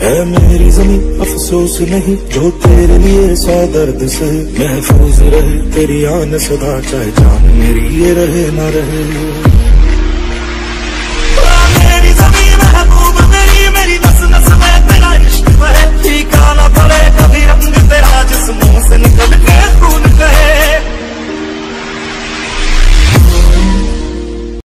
है मेरी जमी अफसोस नहीं, जो तेरे लिए सौ दर्द से महफूज रहे। तेरी आन सदा चाहे जान मेरी ये रहे ना रहे।